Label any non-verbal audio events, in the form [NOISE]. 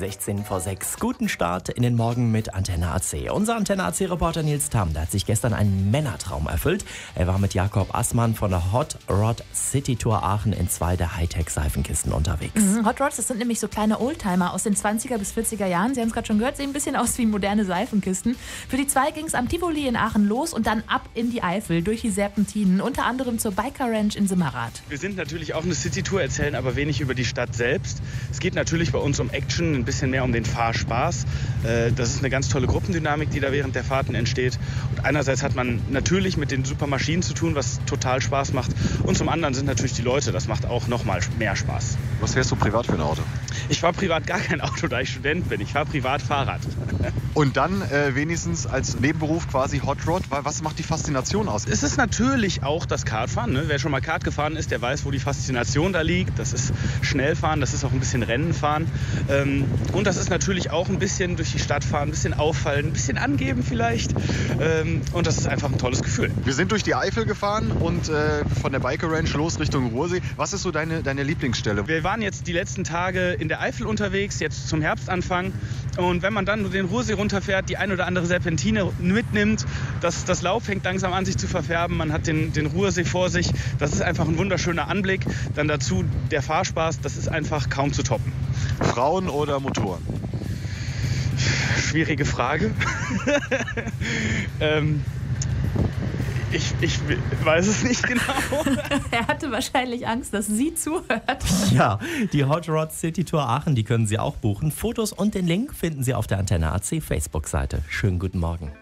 16 vor 6. Guten Start in den Morgen mit Antenne AC. Unser Antenne AC-Reporter Nils Tam, der hat sich gestern einen Männertraum erfüllt. Er war mit Jakob Assmann von der Hot Rod City Tour Aachen in zwei der Hightech-Seifenkisten unterwegs. Mhm, Hot Rods, das sind nämlich so kleine Oldtimer aus den 20er bis 40er Jahren. Sie haben es gerade schon gehört, sehen ein bisschen aus wie moderne Seifenkisten. Für die zwei ging es am Tivoli in Aachen los und dann ab in die Eifel durch die Serpentinen, unter anderem zur Biker Ranch in Simmerath. Wir sind natürlich auch eine City-Tour, erzählen aber wenig über die Stadt selbst. Es geht natürlich bei uns um Action, ein bisschen mehr um den Fahrspaß. Äh, Das ist eine ganz tolle Gruppendynamik, die da während der Fahrten entsteht. Und einerseits hat man natürlich mit den super Maschinen zu tun, was total Spaß macht. Und zum anderen sind natürlich die Leute, das macht auch noch mal mehr Spaß. Was fährst du privat für ein Auto? Ich fahre privat gar kein Auto, da ich Student bin. Ich fahre privat Fahrrad. [LAUGHS] Und dann äh, wenigstens als Nebenberuf quasi Hot Rod, was macht die Faszination aus? Es ist natürlich auch das Kartfahren. Ne? Wer schon mal Kart gefahren ist, der weiß, wo die Faszination da liegt. Das ist Schnellfahren, das ist auch ein bisschen Rennenfahren. Ähm, und das ist natürlich auch ein bisschen durch die Stadt fahren, ein bisschen auffallen, ein bisschen angeben vielleicht. Ähm, und das ist einfach ein tolles Gefühl. Wir sind durch die Eifel gefahren und äh, von der Biker Ranch los Richtung Ruhrsee. Was ist so deine, deine Lieblingsstelle? Wir waren jetzt die letzten Tage in der Eifel unterwegs, jetzt zum Herbstanfang. Und wenn man dann den Ruhrsee runterfährt, die ein oder andere Serpentine mitnimmt, das, das Laub fängt langsam an sich zu verfärben. Man hat den, den Ruhrsee vor sich. Das ist einfach ein wunderschöner Anblick. Dann dazu der Fahrspaß, das ist einfach kaum zu toppen. Frauen oder Motoren? Schwierige Frage. [LAUGHS] ähm, ich, ich weiß es nicht genau. [LAUGHS] Er hatte wahrscheinlich Angst, dass sie zuhört. Ja, die Hot Rod City Tour Aachen, die können Sie auch buchen. Fotos und den Link finden Sie auf der Antenne AC Facebook-Seite. Schönen guten Morgen.